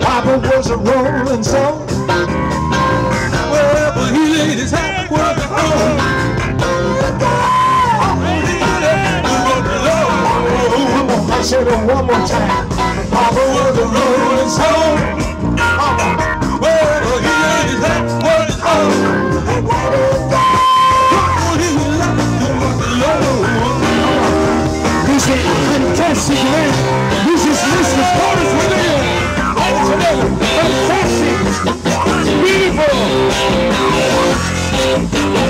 Papa was a rolling stone. Wherever he laid his hat, working home. I said one more time. This is fantastic man. This is Mr. Porter's Religion. All. Fantastic. Beautiful.